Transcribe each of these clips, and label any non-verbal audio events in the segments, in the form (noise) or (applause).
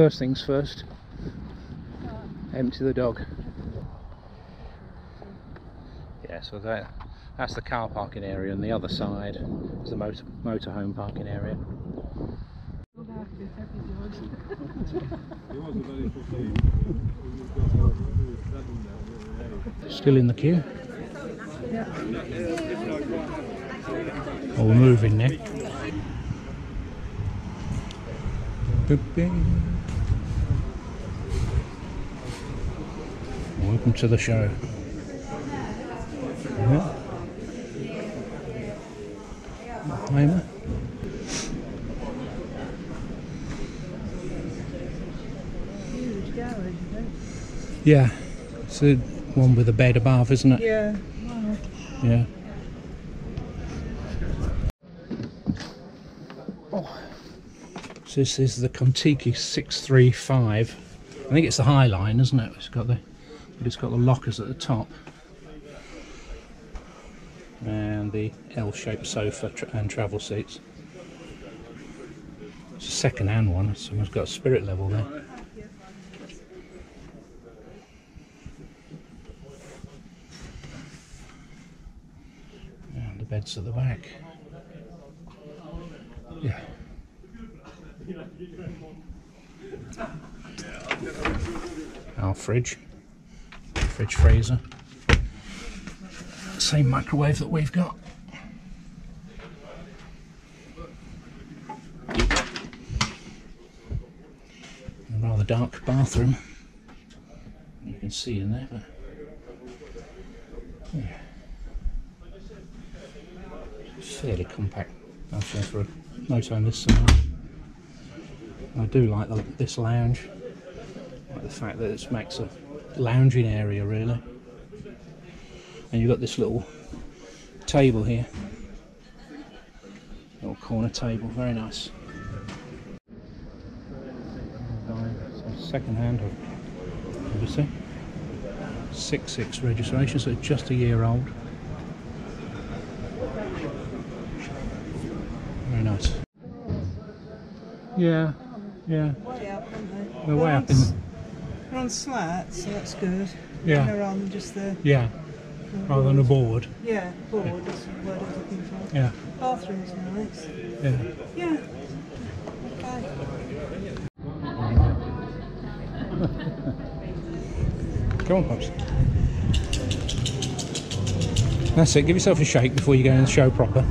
first things first, empty the dog. Yeah, so that that's the car parking area, and the other side is the motor motorhome parking area. Still in the queue? Oh, we're moving now. Welcome to the show. Yeah. Hi, Emma. Huge garage, isn't Yeah, it's the one with a bed above, isn't it? it? Yeah. Wow. Yeah. Oh. So this is the Kon Tiki 635. I think it's the High Line, isn't it? It's got the, but it's got the lockers at the top. And the L-shaped sofa tra and travel seats. It's a second-hand one. Someone's got a spirit level there. And the beds at the back. Yeah. Our fridge. Fridge freezer. Same microwave that we've got. A rather dark bathroom. You can see in there, but fairly compact actually for a motorhome this. I do like the, this lounge, like the fact that it makes a lounging area really. And you've got this little table here, little corner table, very nice. Second hand, obviously. Six six registration, so just a year old. Very nice. Yeah, yeah. Way up, aren't they? They're way up in. They're on slats, so that's good. Yeah. They're on just the Yeah, rather than a board. yeah board. That's what I was looking for. Yeah, Bathroom's nice. yeah. Yeah. Okay. Come on, Pops. That's it. Give yourself a shake before you go in the show proper.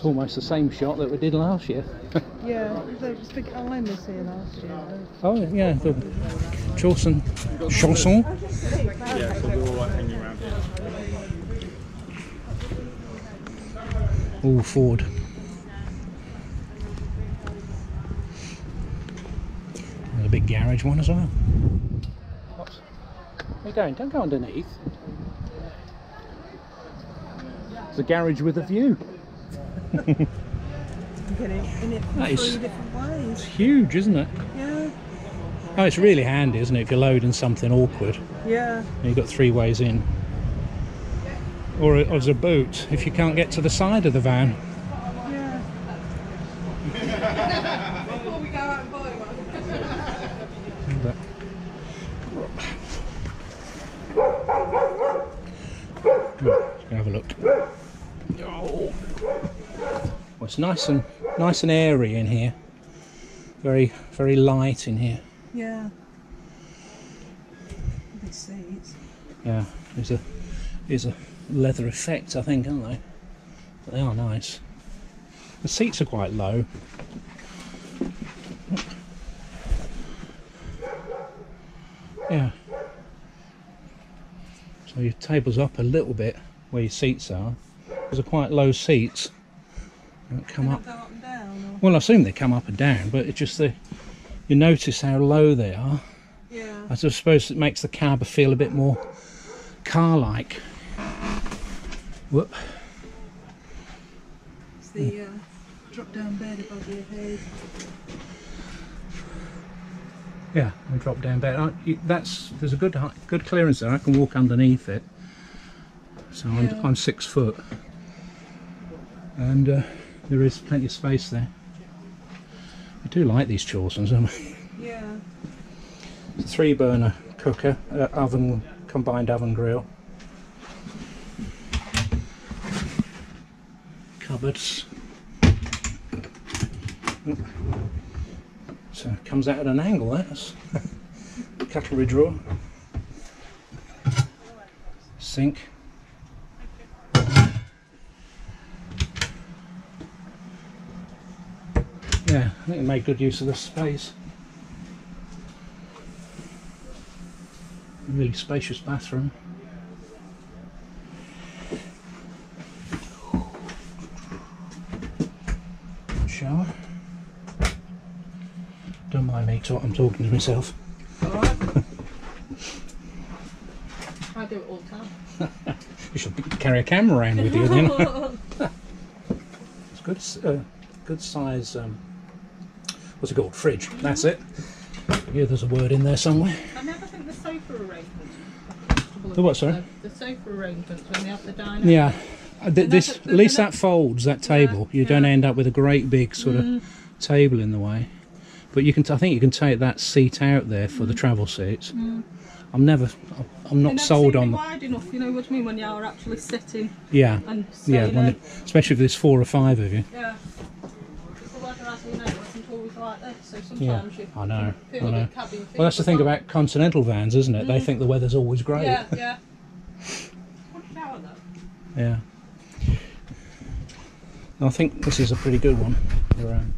It's almost the same shot that we did last year. (laughs) Yeah. There was big Iron was here last year. though. oh yeah, the Chausson chanson. Yeah, so we're all like hanging around here. All Ford. There's a big garage one as well. Where are you going? Don't go underneath. It's a garage with a view. You (laughs) get it in it That three is- different ways. It's huge, isn't it? Yeah. Oh, it's really handy, isn't it? If you're loading something awkward, Yeah. and you've got three ways in. Or as a boot, if you can't get to the side of the van. Yeah. But- Right, have a look. Oh. Well, it's nice and nice and airy in here. Very, very light in here. Yeah. Good seats. Yeah, there's a there's a leather effect, I think, aren't they? But they are nice. The seats are quite low. Yeah. So your table's up a little bit where your seats are. Those are quite low seats. They don't come up. don't up and down. Well, I assume they come up and down, but it's just the you notice how low they are. yeah. I suppose it makes the cab feel a bit more car-like. Whoop. It's the uh, drop down bed above your head. Yeah, a drop down bed. I, that's there's a good good clearance there. I can walk underneath it. So I'm, I'm six foot, and uh, there is plenty of space there. I do like these Chaussons. Um, Yeah. three burner cooker, uh, oven, combined oven grill. Cupboards. So it comes out at an angle, that's (laughs) cutlery drawer. Sink. Yeah, I think it made good use of the space. Really spacious bathroom. Shower. Don't mind me talk, I'm talking to myself. Alright. (laughs) I do it all the time. (laughs) You should carry a camera around with you then. (laughs) It's good, uh, good size. Um, what's it called? Fridge. That's it. Yeah, there's a word in there somewhere. I never think the sofa arrangements. The what, sorry? The, the sofa arrangements when they have the diner. Yeah. Uh, th- this at least that folds that table. you don't yeah. end up with a great big sort Mm. of table in the way. But you can. T- I think you can take that seat out there for Mm. the travel seats. I'm never. I'm not never sold on. to The, be wide enough, you know what I mean, when you are actually sitting yeah. and Yeah. When it, especially if there's four or five of you. Yeah. It's the weather, as we know, isn't always like this, so sometimes Yeah. you I know. I know. Well, that's the thing about continental vans, isn't it? They think the weather's always great. Yeah, yeah. Though. Yeah. I think this is a pretty good one. We're, um,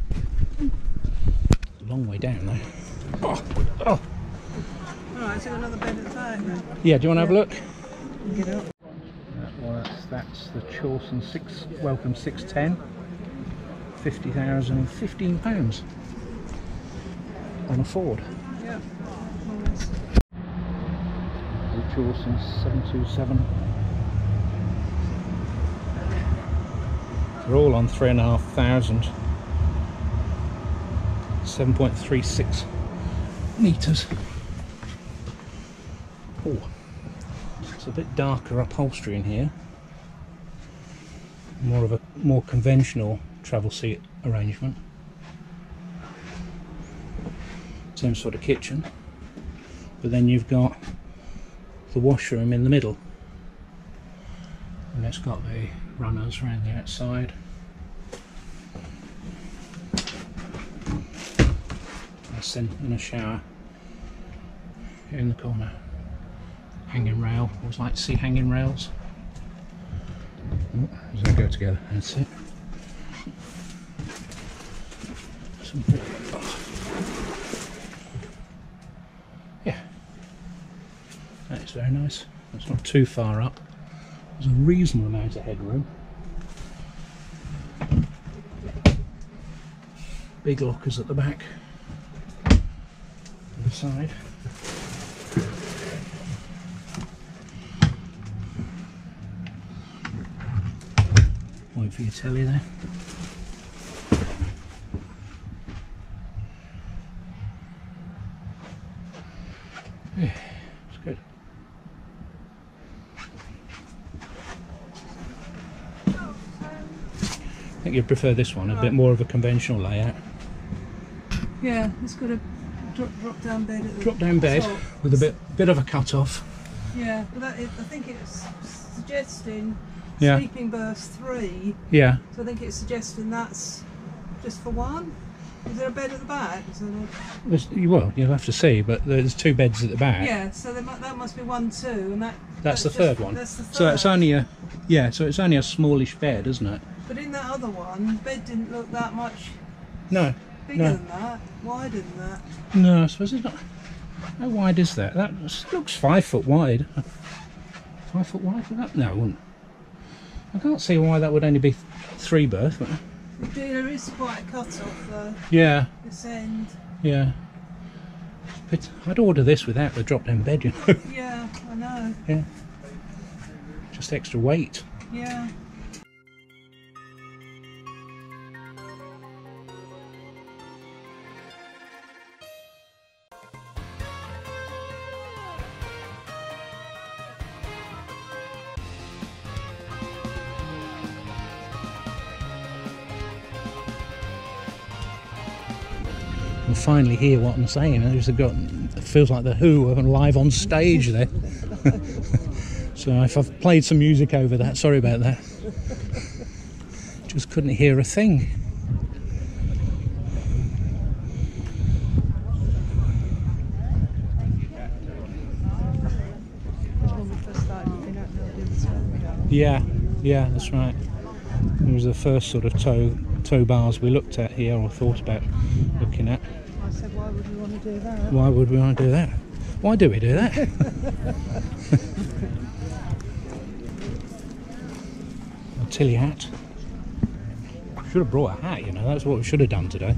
a long way down though. Oh, oh. Alright, so another bed at the back then. Yeah, do you want to have a look? Get up. that's, that's the Chausson 6, Welcome 610. 50,000, 15 pounds on a Ford. Yeah. The Chausson 727. They're all on three and a half thousand. 7.36 meters. Oh, it's a bit darker upholstery in here. More of a more conventional travel seat arrangement. Same sort of kitchen, but then you've got the washroom in the middle. And it's got the runners around the outside. In a shower here in the corner. Hanging rail. Always like to see hanging rails. Oh, does that go together? That's it. Some pretty- oh. Yeah. Very nice. It's not too far up. There's a reasonable amount of headroom. Big lockers at the back. The side. Wait for your telly there. Yeah, it's good. I think you'd prefer this one, a bit more of a conventional layout. Yeah, it's got a drop, drop down bed at the Drop down bed top. with a bit bit of a cut off. Yeah, but that I think it's suggesting Yeah. sleeping berth three. Yeah. So I think it's suggesting that's just for one. Is there a bed at the back? Is there a- well, you'll have to see, but there's two beds at the back. Yeah, so mu- that must be one, two, and that. That's the just- third one. That's the third. So it's only a yeah, so it's only a smallish bed, isn't it? But in that other one, the bed didn't look that much No. bigger No. than that, wider than that. No, I suppose it's not. How wide is that? That looks five foot wide. Five foot wide for that? No, it wouldn't. I can't see why that would only be three berth. But There is quite a cut off though, yeah, this end. yeah. But I'd order this without the drop down bed, you know. Yeah, I know. yeah. Just extra weight. Yeah. Can finally hear what I'm saying. It's got, it feels like the Who are live on stage there. (laughs) so if I've played some music over that, sorry about that. Just couldn't hear a thing. Yeah, yeah, that's right. It was the first sort of tow tow bars we looked at here or thought about looking at. I said, why would we want to do that? Why would we want to do that? Why do we do that? a (laughs) tilly hat. Should have brought a hat, you know. That's what we should have done today.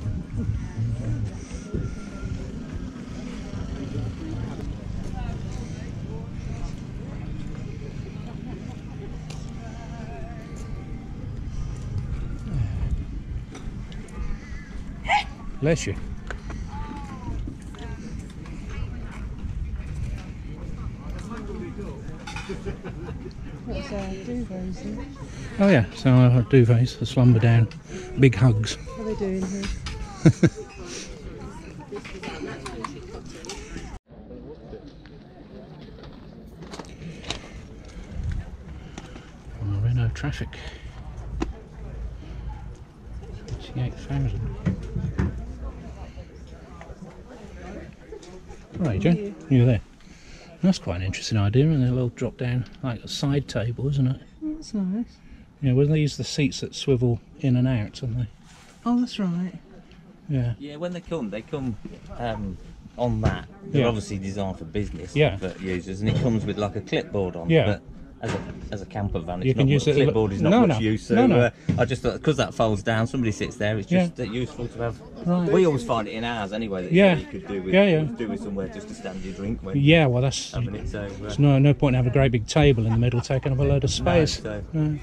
Bless you. What's our duvets? Oh yeah, so our duvets, the Slumberdown, big hugs. What are they doing here? on the Renault Trafic. 28,000. Right, Jen, you're there? That's quite an interesting idea, and a little drop down, like a side table, isn't it? That's nice. Yeah, well, these the seats that swivel in and out, aren't they? Oh, that's right. Yeah. Yeah, when they come, they come um, on that. They're Yeah. obviously designed for business Yeah. for users, and it comes with like a clipboard on. Yeah. But as a, as a camper van, it's You can not use much, it- clipboard is not no, much no. use. So No, no. Uh, I just thought because that folds down, somebody sits there. It's just uh, useful to have. Right. We always find it in ours anyway. That Yeah. you could do with Yeah, yeah. do with somewhere just to stand your drink when Yeah, well, that's. having it. So uh, There's no, no point in having a great big table in the middle taking up a load of space. so- No.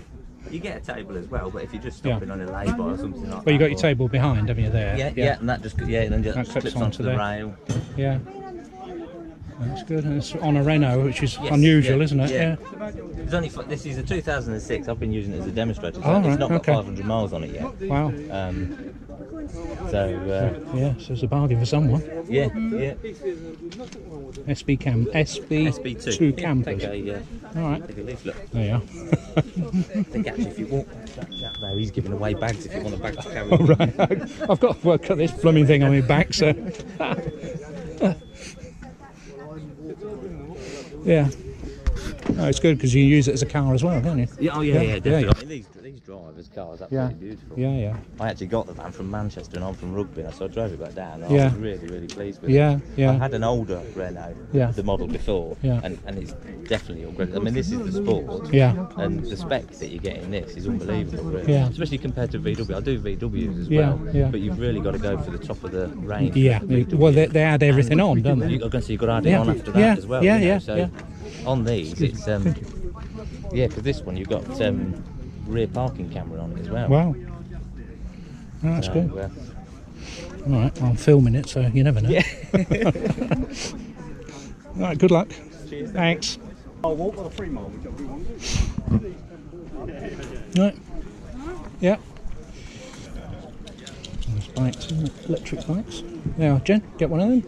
you get a table as well. But if you're just Yeah. stopping on a lay-by or something like that. Well, you got your or- table behind, haven't you, there? Yeah, yeah, and that just yeah, and then just That clips clips onto onto the there. rail. Yeah. That's good. And it's on a Renault, which is Yes, unusual, yeah, isn't it? yeah. It's only this is a 2006. I've been using it as a demonstrator. So Oh, it's right, not got okay. 500 miles on it yet. Wow. Um, so Yeah, so it's a bargain for someone. uh, yeah, yeah. SB cam, SB, SB2. two Yeah, campers. A, uh, All right, take a leaflet. there you are. I think actually, if you walk that there, he's giving away bags if you want a bag to carry. All right, I've got to work at this blooming thing on my back, so. (laughs) yeah. Oh, it's good because you can use it as a car as well, can't you? Yeah, oh yeah, Yeah, yeah, yeah, definitely. yeah. These drivers' cars, Yeah. absolutely beautiful. Yeah, yeah, I actually got the van from Manchester and I'm from Rugby, so I drove it back down. And Yeah. I was really, really pleased with yeah, it. Yeah, yeah. I had an older Renault, Yeah. the model before, Yeah. and, and it's definitely upgraded. I mean, this is the sport, Yeah, and the spec that you get in this is unbelievable, really. Yeah. Especially compared to VW. I do VWs as Yeah, well, yeah. but you've really got to go for the top of the range. yeah. VW. Well, they, they add everything on, don't they? You've got to add it Yeah, on after that yeah, as well. yeah, you know, yeah, So yeah. on these, it's um, yeah, because this one you've got um, rear parking camera on it as well. Wow. Oh, that's So, good. uh, All right, I'm filming it, so you never know. yeah. (laughs) All right, good luck. Cheers, Thanks. I'll walk with a free mile, which we want. Right. Yeah. There's bikes, isn't it? electric bikes. Now, Jen, get one of them.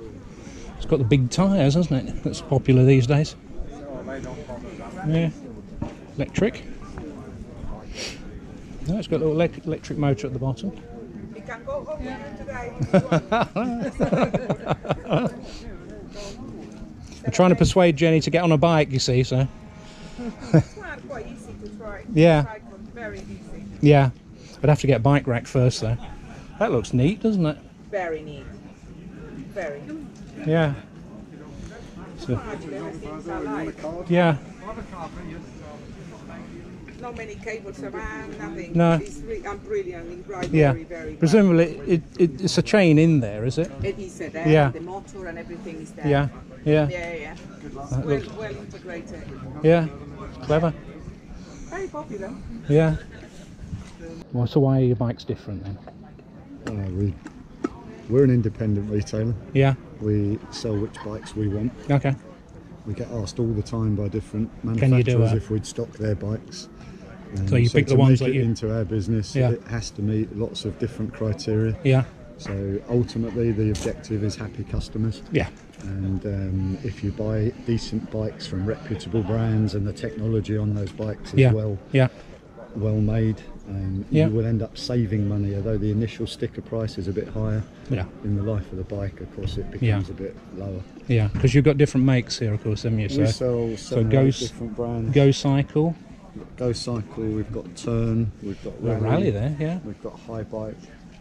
It's got the big tyres, hasn't it? That's popular these days. Yeah. Electric. No, it's got a little electric motor at the bottom. You can go home with you today. I'm trying to persuade Jenny to get on a bike, you see, so. It's quite easy to try. Yeah. Very easy. Yeah. I'd have to get a bike rack first, though. That looks neat, doesn't it? Very neat. Very. Yeah. So, Much better things I like. yeah. Not many cables around, nothing. No. It's re- I'm brilliant. Right, Yeah. very, very well. Presumably, it, it, it's a chain in there, is it? It is uh, there. Yeah. The motor and everything is there. Yeah. Yeah. Yeah, yeah. It's That well, looks- well integrated. Yeah. Clever. Very popular. Yeah. Well, so why are your bikes different then? Uh, we, we're an independent retailer. Yeah. We sell which bikes we want. Okay. We get asked all the time by different Can you do manufacturers a- if we'd stock their bikes. Um, So you pick to the ones make that it you- into our business. Yeah. It has to meet lots of different criteria. Yeah. So ultimately, the objective is happy customers. Yeah. And um, if you buy decent bikes from reputable brands and the technology on those bikes is Yeah. well Yeah. well made, um, Yeah. you will end up saving money. Although the initial sticker price is a bit higher, Yeah. in the life of the bike, of course, it becomes a bit lower. Yeah. Because you've got different makes here, of course, haven't you? we So sell seven or Ghost- different brands. Go Cycle, Gocycle, we've got Tern, we've got Raleigh, Raleigh, there. Yeah. we've got Haibike,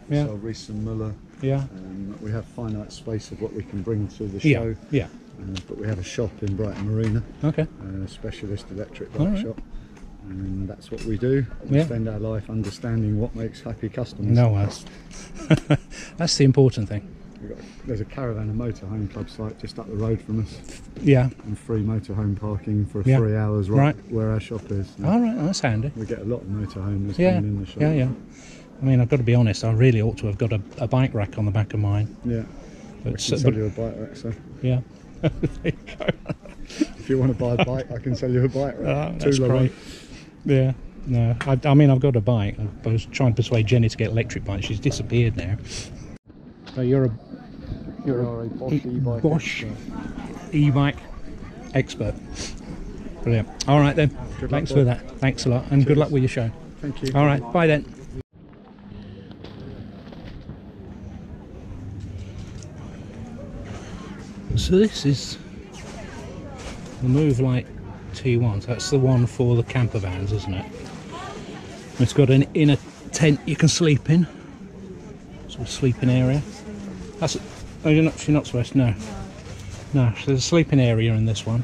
Yeah. sell Riese and Müller. Yeah. Um, we have finite space of what we can bring to the show, Yeah. uh, but we have a shop in Brighton Marina, Okay. a specialist electric bike right. shop, and that's what we do. We Yeah. spend our life understanding what makes happy customers. No, that's (laughs) that's the important thing. We've got, there's a caravan and motorhome club site just up the road from us, Yeah. and free motorhome parking for Yeah. three hours right, Right. where our shop is. All right. That's handy. We get a lot of motorhomes Yeah. coming in the shop. Yeah. Yeah. I mean, I've got to be honest. I really ought to have got a, a bike rack on the back of mine. Yeah. But, I s- can sell but you a bike rack, so yeah. (laughs) if you want to buy a bike, I can sell you a bike rack. Oh, (laughs) that's Tula great. one. Yeah. No, I, I mean, I've got a bike. I was trying to persuade Jenny to get electric bike. She's disappeared now. So you're a you're a Bosch e- e-bike Bosch expert. e-bike expert. Brilliant. All right then. Good Thanks for that. Thanks a lot, and good luck with your show. Thank you. All right. Bye then. So this is the Movelite T1. So that's the one for the camper vans, isn't it? It's got an inner tent you can sleep in. Sort of sleeping area. That's oh, you're not. You're not supposed to. No. No. So there's a sleeping area in this one.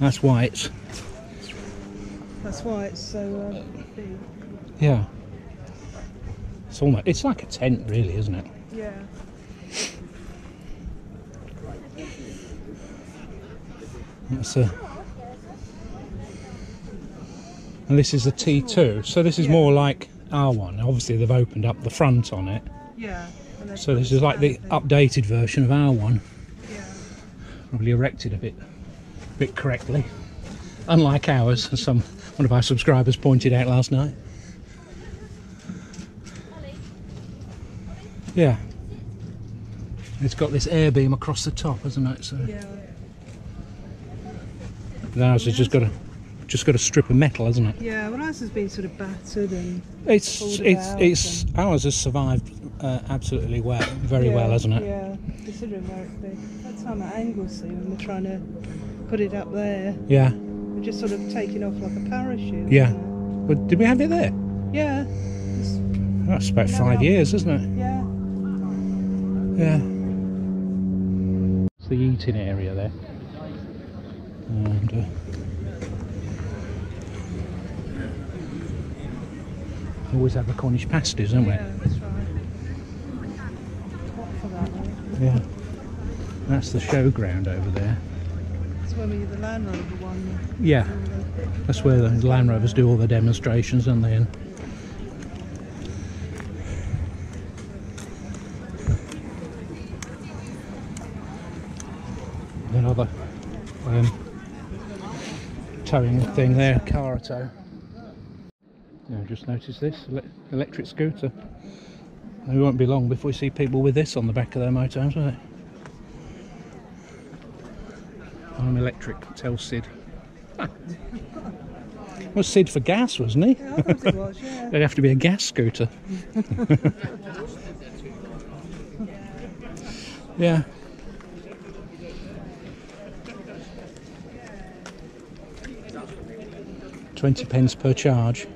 That's why it's That's why it's so uh, big. yeah. It's almost. It's like a tent, really, isn't it? Yeah. That's a. And this is a T2, so this is Yeah. more like R1. Obviously, they've opened up the front on it, Yeah. So this is like the updated version of our one. Yeah. probably erected a bit, bit correctly, unlike ours, as some one of our subscribers pointed out last night. Yeah, it's got this air beam across the top, hasn't it? So Yeah. Oh, ours has just got a just got a strip of metal, hasn't it? Yeah. Well, ours has been sort of battered and. It's it's it's ours has survived uh, absolutely well, very yeah, well, hasn't it? Yeah. Considering where it's been. That time at Anglesey when we're trying to put it up there, Yeah. we're just sort of taking off like a parachute. Yeah. you. But did we have it there? Yeah. Just, That's about No, five no. years, isn't it? yeah. Yeah. It's the eating area there. And uh, always have the Cornish pasties, don't we? Yeah, that's right. Hot for that one. Yeah. That's the showground over there. It's when we the Land Rover one. Yeah. That's where the Land Rovers do all the demonstrations, and then. another um, towing thing there, car tow. Yeah, just noticed this electric scooter. It won't be long before we see people with this on the back of their motorhomes, will it? I'm electric, tell Sid. (laughs) Was Sid for gas, wasn't he? Yeah, it was, yeah. (laughs) It'd have to be a gas scooter. (laughs) yeah. Twenty pence per charge.